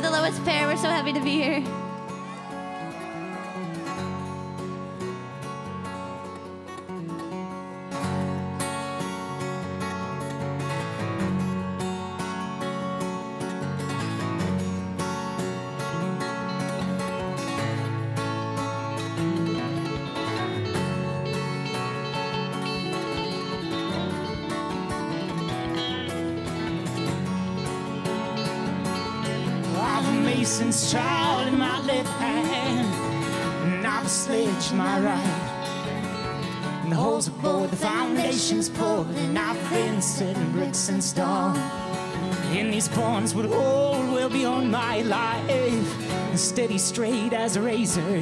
We're the lowest pair. We're so happy to be here. Mason's trowel in my left hand, and I've a sledge in my right. And the holes are bored, the foundation's poured, and I've been setting bricks and stone. And these bonds would hold well on my life, steady straight as a razor.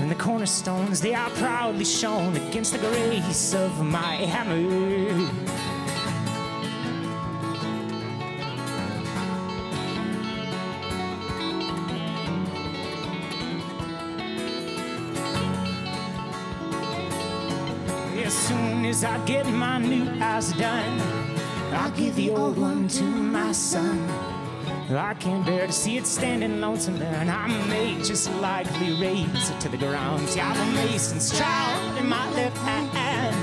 And the cornerstones, they are proudly shown against the grace of my hammer. As soon as I get my new house done, I'll give the old one to my son. I can't bear to see it standing lonesome there, and I may just likely raze it to the ground. See, I've a mason's trowel in my left hand,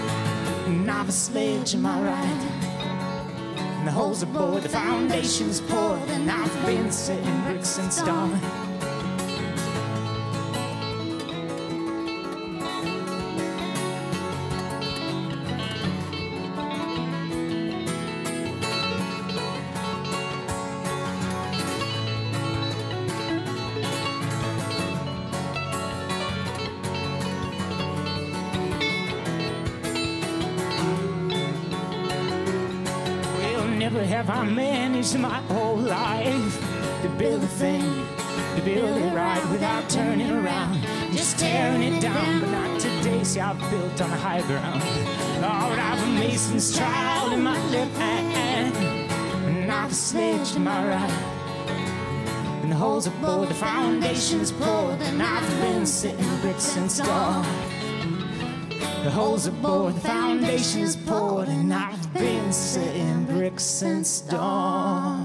and I've a sledge in my right. And the holes are bored, the foundation's poured, and I've been setting bricks and stone. Never have I managed my whole life to build a thing, to build it right without turning around, just tearing it down. But not today, see, I've built on high ground. Lord, I've a mason's trowel in my left hand, and I've a sledge in my right. And the holes are bored, the foundation's poured, and I've been sitting bricks and stone. The holes are bored, the foundation's poured, and I've and stone.